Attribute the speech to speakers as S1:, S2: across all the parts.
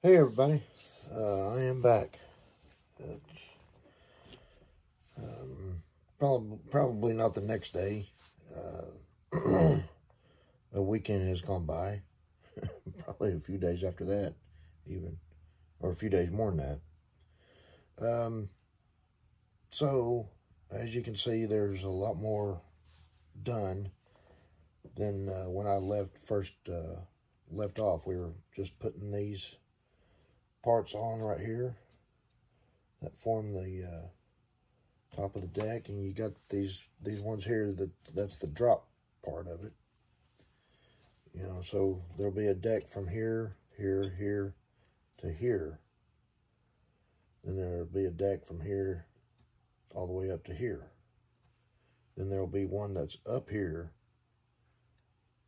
S1: Hey everybody, uh, I am back. Um, probably, probably not the next day. Uh, a weekend has gone by. probably a few days after that, even, or a few days more than that. Um, so, as you can see, there's a lot more done than uh, when I left first uh, left off. We were just putting these parts on right here that form the uh, top of the deck and you got these these ones here that that's the drop part of it. You know so there'll be a deck from here here here to here. Then there'll be a deck from here all the way up to here. Then there'll be one that's up here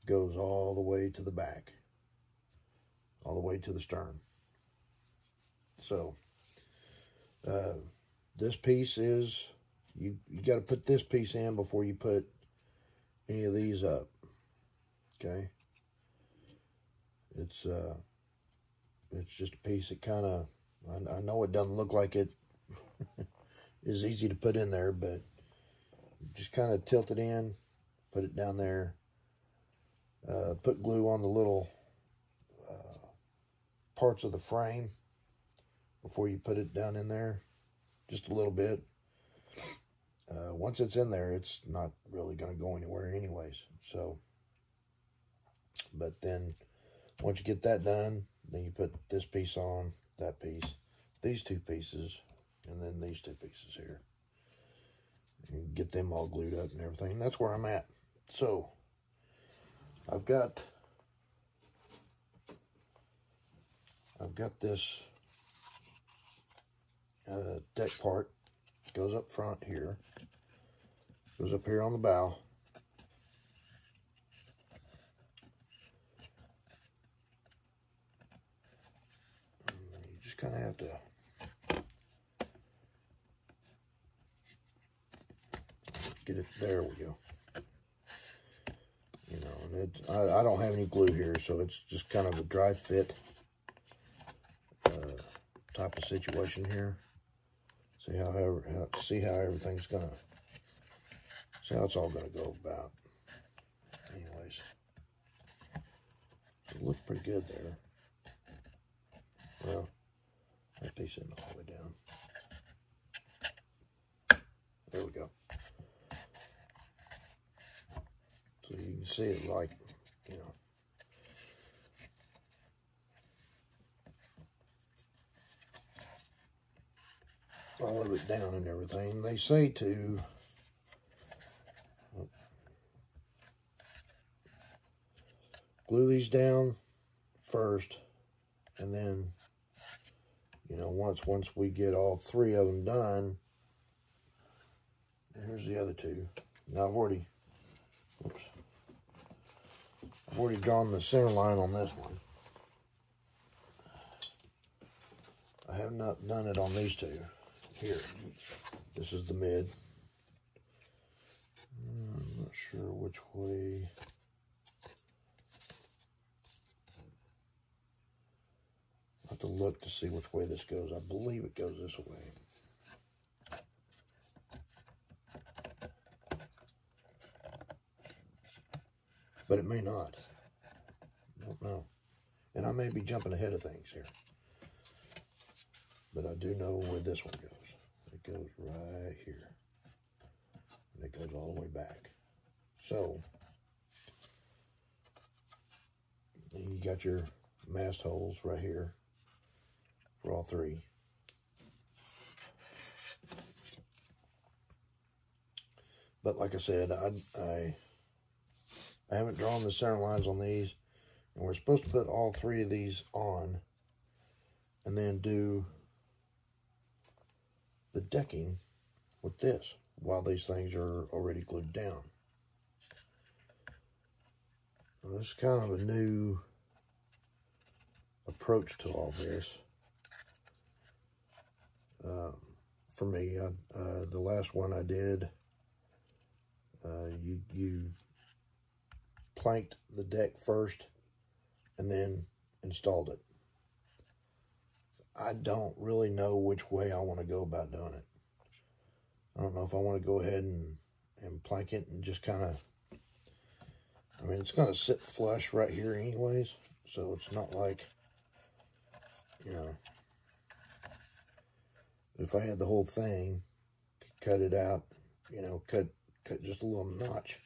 S1: goes all the way to the back all the way to the stern so, uh, this piece is, you, you got to put this piece in before you put any of these up. Okay. It's, uh, it's just a piece that kind of, I, I know it doesn't look like it is easy to put in there, but just kind of tilt it in, put it down there, uh, put glue on the little uh, parts of the frame before you put it down in there, just a little bit. Uh, once it's in there, it's not really going to go anywhere anyways. So, but then once you get that done, then you put this piece on, that piece, these two pieces, and then these two pieces here. And get them all glued up and everything. That's where I'm at. So, I've got, I've got this uh, deck part goes up front here, goes up here on the bow. you just kind of have to get it, there we go. You know, and it, I, I don't have any glue here, so it's just kind of a dry fit uh, type of situation here. See how, how see how everything's gonna see how it's all gonna go about. Anyways, it looks pretty good there. Well, that piece isn't all the way down. There we go. So you can see it like, you know, all of it down and everything. They say to glue these down first and then you know once once we get all three of them done here's the other two. Now I've already oops I've already drawn the center line on this one. I have not done it on these two here. This is the mid. Hmm, I'm not sure which way. I have to look to see which way this goes. I believe it goes this way. But it may not. I don't know. And I may be jumping ahead of things here. But I do know where this one goes. It goes right here. And it goes all the way back. So, you got your mast holes right here for all three. But like I said, I, I, I haven't drawn the center lines on these. And we're supposed to put all three of these on and then do the decking with this while these things are already glued down. This is kind of a new approach to all this. Uh, for me, I, uh, the last one I did, uh, you, you planked the deck first and then installed it. I don't really know which way I want to go about doing it. I don't know if I want to go ahead and, and plank it and just kind of, I mean, it's going to sit flush right here anyways, so it's not like, you know, if I had the whole thing, cut it out, you know, cut, cut just a little notch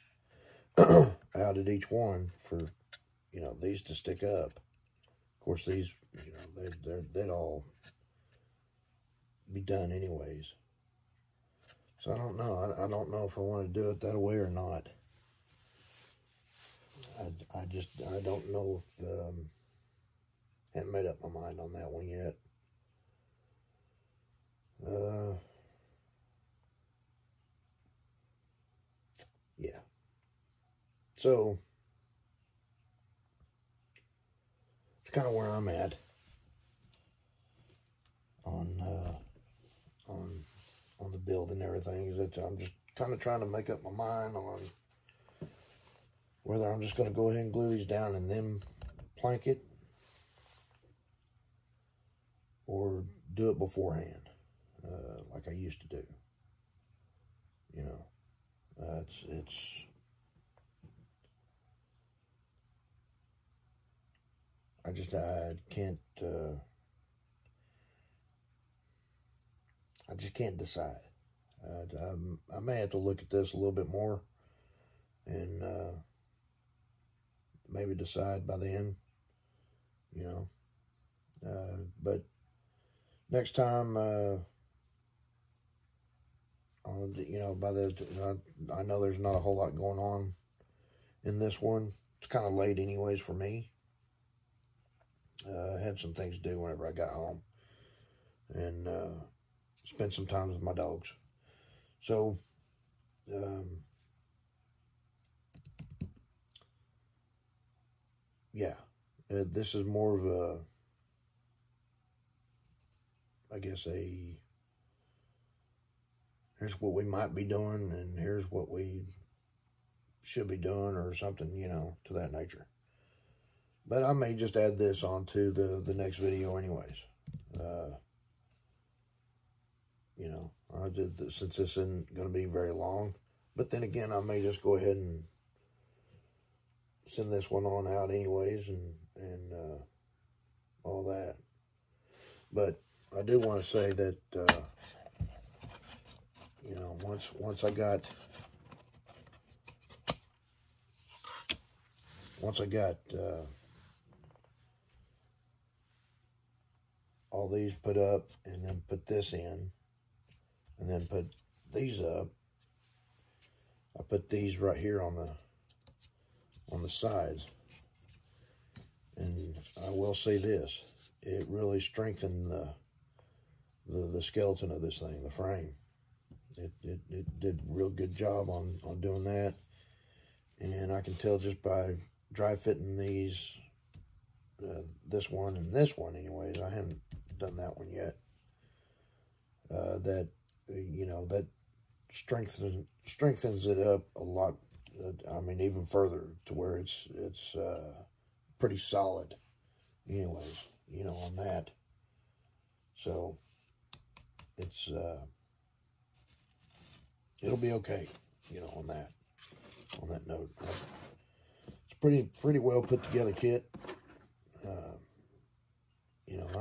S1: out at each one for, you know, these to stick up. Course, these, you know, they, they're, they'd all be done anyways. So I don't know. I, I don't know if I want to do it that way or not. I, I just, I don't know if, um, haven't made up my mind on that one yet. Uh, yeah. So, it's kind of where I'm at on, uh, on, on the build and everything. Is that I'm just kind of trying to make up my mind on whether I'm just going to go ahead and glue these down and then plank it or do it beforehand uh, like I used to do. You know, uh, it's it's I just I can't uh, I just can't decide. I, I may have to look at this a little bit more and uh, maybe decide by then. You know, uh, but next time. Uh, you know, by the, I, I know there's not a whole lot going on in this one. It's kind of late anyways for me. Uh, I had some things to do whenever I got home. And uh, spent some time with my dogs. So, um, yeah, uh, this is more of a, I guess, a here's what we might be doing and here's what we should be doing or something, you know, to that nature. But I may just add this on to the, the next video anyways. Uh, you know, I did since this isn't going to be very long. But then again, I may just go ahead and send this one on out anyways and, and uh, all that. But I do want to say that... Uh, you know, once once I got once I got uh, all these put up and then put this in and then put these up, I put these right here on the on the sides. And I will say this, it really strengthened the, the, the skeleton of this thing, the frame it, it, it did a real good job on, on doing that. And I can tell just by dry fitting these, uh, this one and this one anyways, I haven't done that one yet, uh, that, you know, that strengthens, strengthens it up a lot. Uh, I mean, even further to where it's, it's, uh, pretty solid anyways, you know, on that. So it's, uh, it'll be okay, you know, on that, on that note. It's pretty, pretty well put together kit.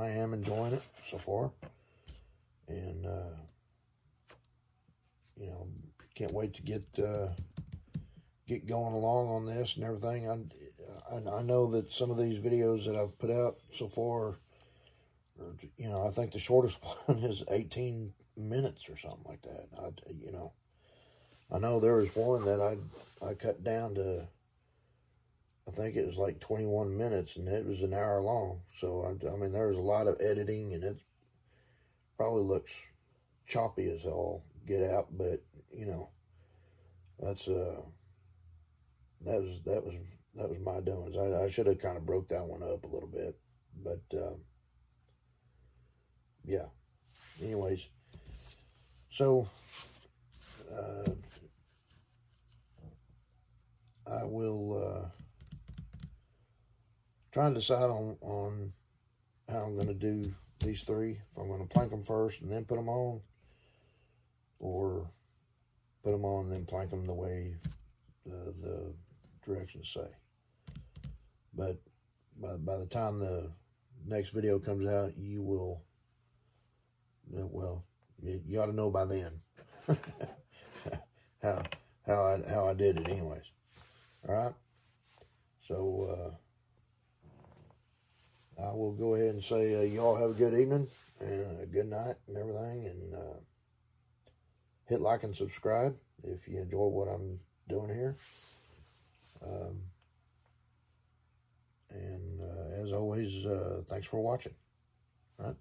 S1: I am enjoying it so far. And, uh, you know, can't wait to get, uh, get going along on this and everything. I, I, I know that some of these videos that I've put out so far, or, you know, I think the shortest one is 18 minutes or something like that. I, you know, I know there was one that I I cut down to, I think it was like 21 minutes, and it was an hour long. So, I, I mean, there was a lot of editing, and it probably looks choppy as all get out, but, you know, that's, uh, that was, that was, that was my doings. I, I should have kind of broke that one up a little bit, but, um, yeah. Anyways, so, uh, I will uh, try to decide on, on how I'm going to do these three, if I'm going to plank them first and then put them on, or put them on and then plank them the way the, the directions say. But by, by the time the next video comes out, you will, well, you, you ought to know by then how, how, I, how I did it anyways. All right. So, uh, I will go ahead and say, uh, y'all have a good evening and a good night and everything. And, uh, hit like and subscribe if you enjoy what I'm doing here. Um, and uh, as always, uh, thanks for watching. All right.